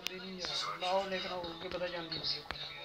की चलती नहीं यार लाओ लेकिन उनके पता जानती नहीं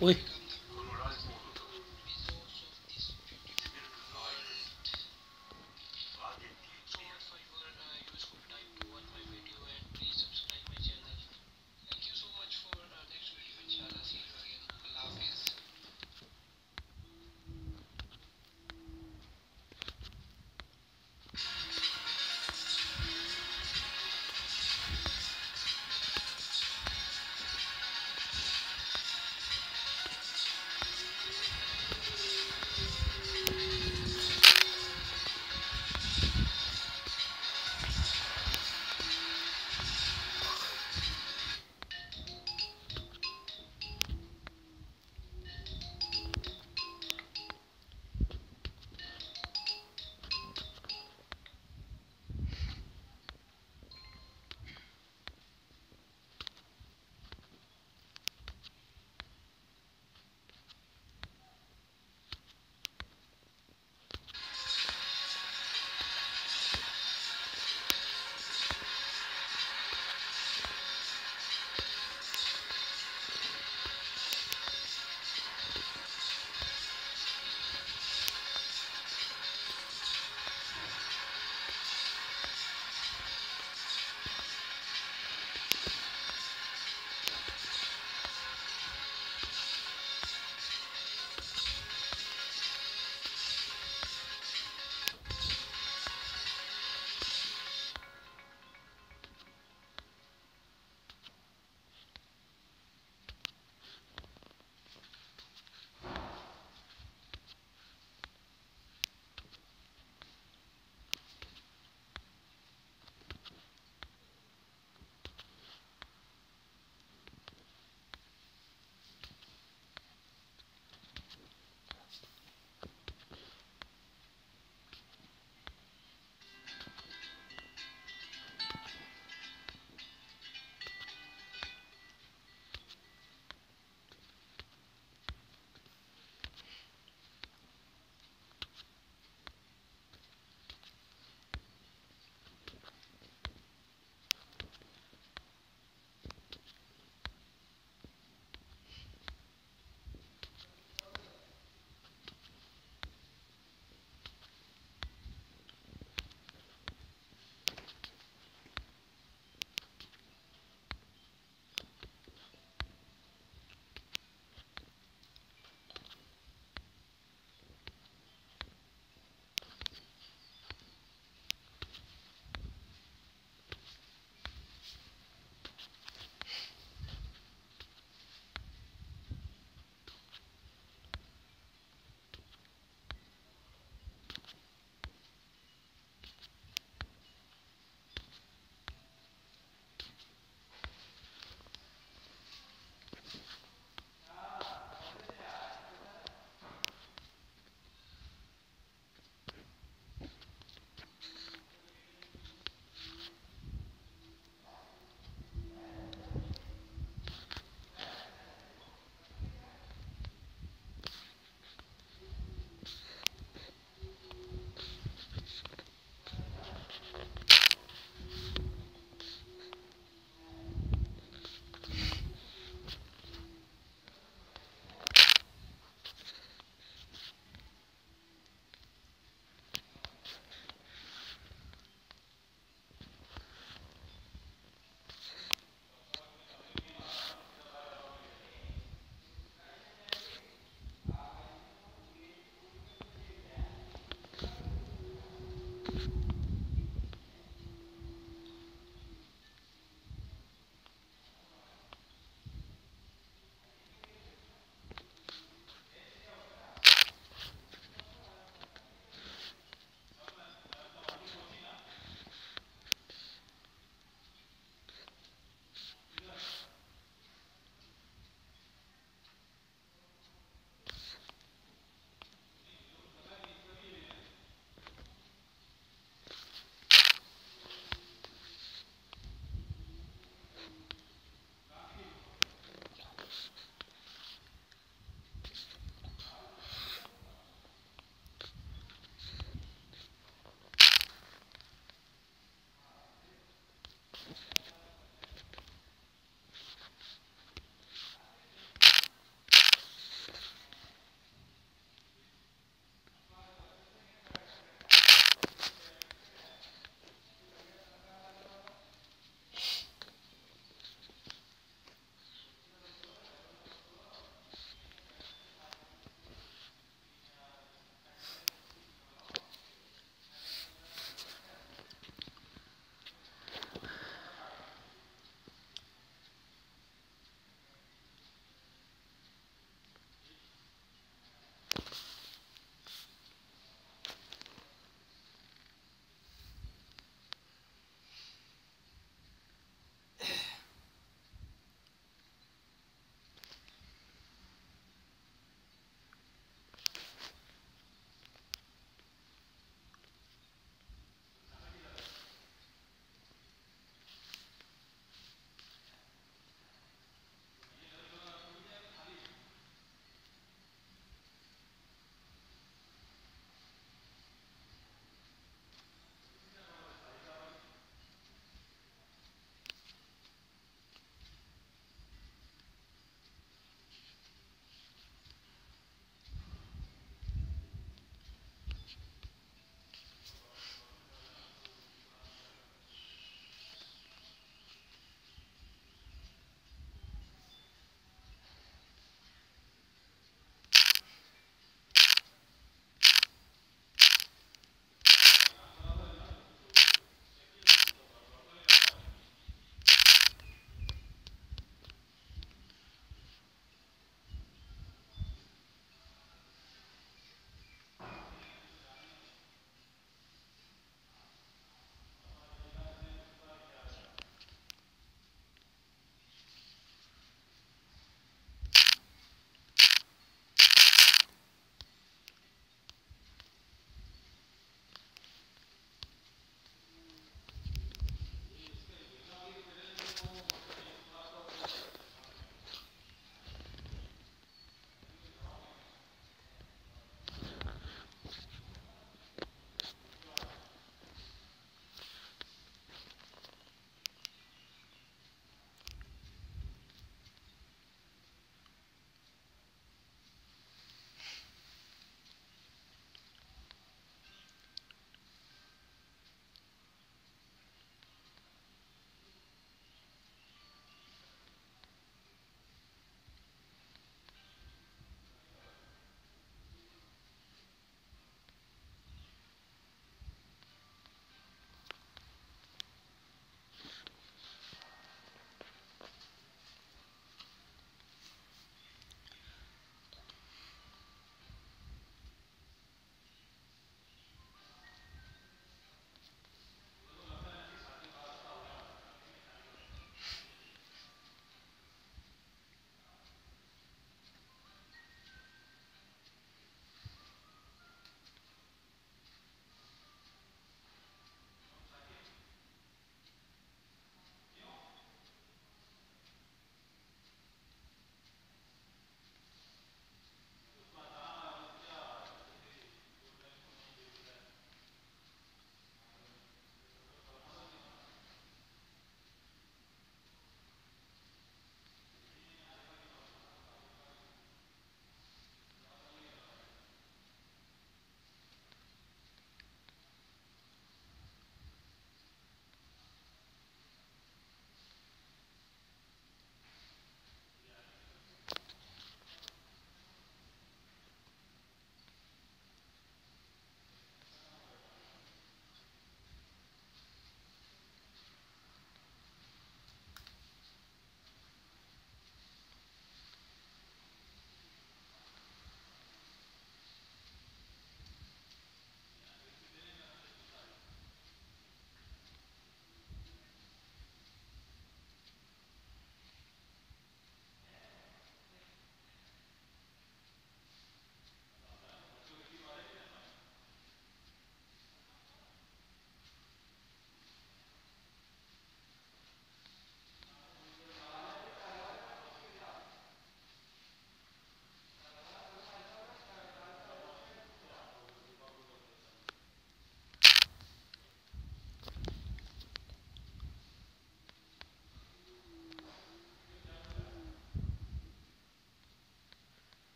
喂。